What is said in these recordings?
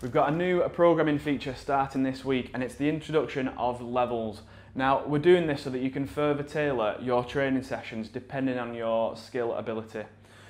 We've got a new programming feature starting this week and it's the introduction of levels. Now we're doing this so that you can further tailor your training sessions depending on your skill ability.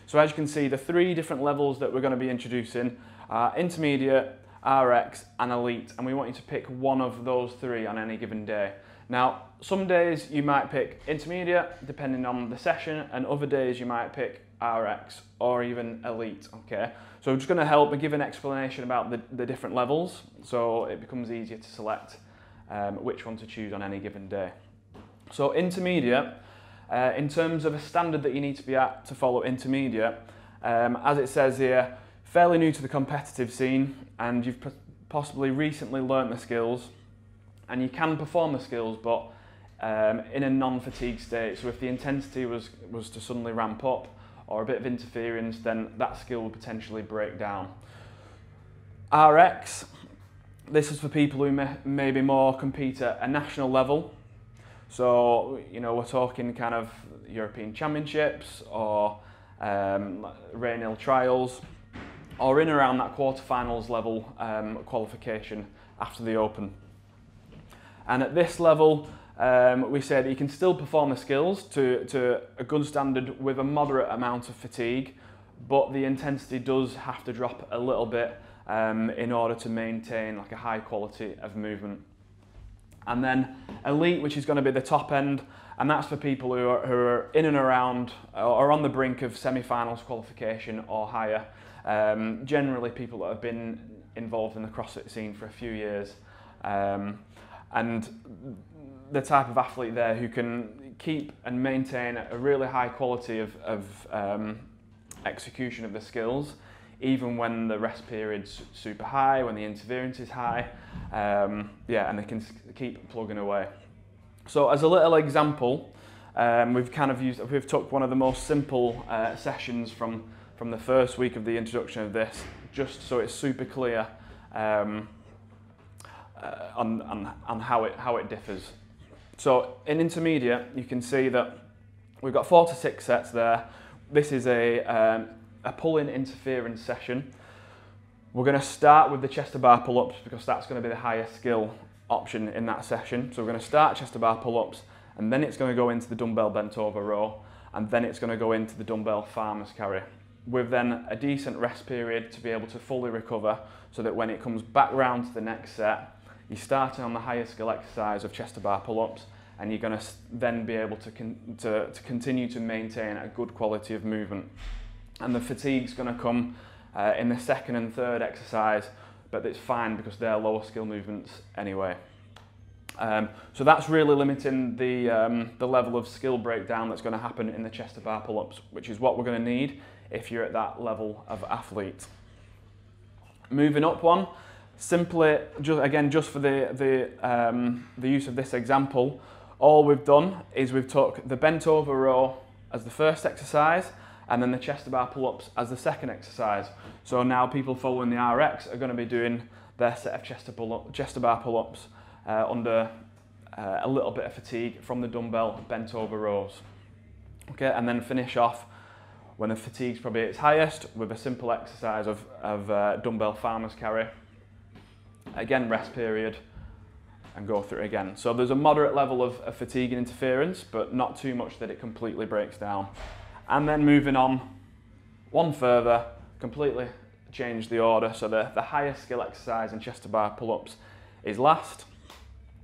So as you can see the three different levels that we're going to be introducing are intermediate, RX and elite and we want you to pick one of those three on any given day. Now some days you might pick intermediate depending on the session and other days you might pick RX or even elite okay so I'm just going to help and give an explanation about the, the different levels so it becomes easier to select um, which one to choose on any given day. So intermediate, uh, in terms of a standard that you need to be at to follow intermediate, um, as it says here, fairly new to the competitive scene and you've possibly recently learnt the skills and you can perform the skills but um, in a non-fatigue state. So if the intensity was, was to suddenly ramp up, or a bit of interference, then that skill would potentially break down. RX, this is for people who may, maybe more compete at a national level. So, you know, we're talking kind of European Championships or um, Rainhill Trials or in around that quarterfinals level um, qualification after the Open. And at this level, um, we said he can still perform the skills to, to a good standard with a moderate amount of fatigue, but the intensity does have to drop a little bit um, in order to maintain like a high quality of movement. And then elite, which is going to be the top end, and that's for people who are, who are in and around or on the brink of semi-finals qualification or higher. Um, generally people that have been involved in the CrossFit scene for a few years. Um, and the type of athlete there who can keep and maintain a really high quality of, of um, execution of the skills, even when the rest period's super high, when the interference is high, um, yeah, and they can keep plugging away. So as a little example, um, we've kind of used, we've took one of the most simple uh, sessions from, from the first week of the introduction of this, just so it's super clear um, uh, on, on, on how, it, how it differs. So in intermediate, you can see that we've got four to six sets there. This is a, um, a pull-in interference session. We're going to start with the chest to bar pull-ups because that's going to be the highest skill option in that session. So we're going to start chest to bar pull-ups and then it's going to go into the dumbbell bent over row and then it's going to go into the dumbbell farmer's carry with then a decent rest period to be able to fully recover so that when it comes back round to the next set, you're starting on the higher skill exercise of chest to bar pull-ups and you're going to then be able to, to, to continue to maintain a good quality of movement. And the fatigue's going to come uh, in the second and third exercise, but it's fine because they're lower skill movements anyway. Um, so that's really limiting the, um, the level of skill breakdown that's going to happen in the chest to bar pull-ups, which is what we're going to need if you're at that level of athlete. Moving up one, Simply, just, again, just for the, the, um, the use of this example, all we've done is we've took the bent over row as the first exercise and then the chest bar pull-ups as the second exercise. So now people following the RX are going to be doing their set of chest pull chest to bar pull-ups uh, under uh, a little bit of fatigue from the dumbbell bent over rows. Okay, and then finish off when the fatigue's probably at its highest with a simple exercise of, of uh, dumbbell farmer's carry again rest period, and go through it again. So there's a moderate level of, of fatigue and interference, but not too much that it completely breaks down. And then moving on one further, completely change the order. So the, the highest skill exercise in chest to bar pull-ups is last.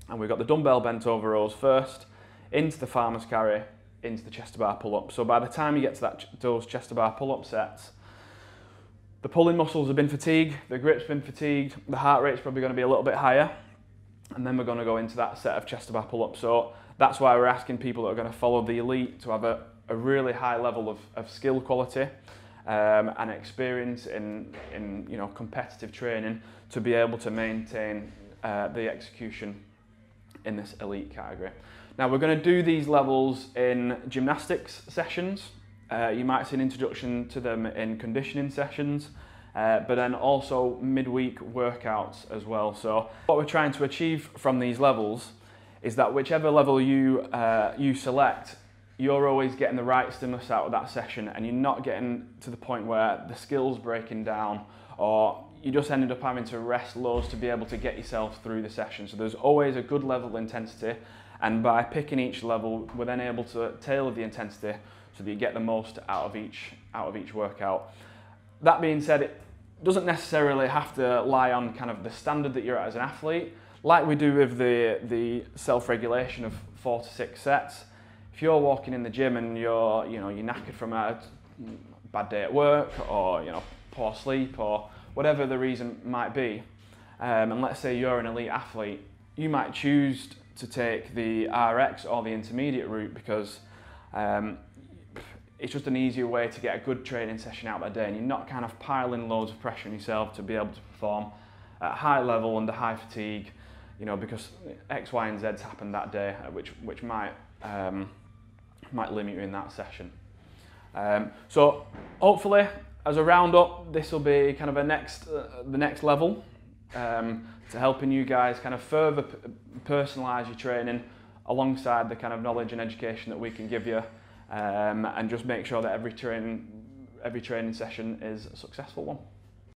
And we've got the dumbbell bent over rows first, into the farmer's carry, into the chest to bar pull-up. So by the time you get to that, those chest to bar pull-up sets, the pulling muscles have been fatigued, the grip's been fatigued, the heart rate's probably going to be a little bit higher, and then we're going to go into that set of chest to bar pull-ups. So that's why we're asking people that are going to follow the elite to have a, a really high level of, of skill quality um, and experience in, in you know, competitive training to be able to maintain uh, the execution in this elite category. Now we're going to do these levels in gymnastics sessions, uh, you might see an introduction to them in conditioning sessions, uh, but then also midweek workouts as well. So what we're trying to achieve from these levels is that whichever level you, uh, you select, you're always getting the right stimulus out of that session and you're not getting to the point where the skills breaking down or you just ended up having to rest loads to be able to get yourself through the session. So there's always a good level of intensity, and by picking each level, we're then able to tailor the intensity so that you get the most out of each out of each workout. That being said, it doesn't necessarily have to lie on kind of the standard that you're at as an athlete. Like we do with the the self-regulation of four to six sets. If you're walking in the gym and you're you know you're knackered from a bad day at work or you know poor sleep or whatever the reason might be, um, and let's say you're an elite athlete, you might choose to take the RX or the intermediate route because um, it's just an easier way to get a good training session out that day and you're not kind of piling loads of pressure on yourself to be able to perform at high level under high fatigue, you know, because X, Y, and Z's happened that day, uh, which, which might, um, might limit you in that session. Um, so hopefully, as a roundup, this will be kind of a next, uh, the next level um, to helping you guys kind of further personalise your training alongside the kind of knowledge and education that we can give you um, and just make sure that every training, every training session is a successful one.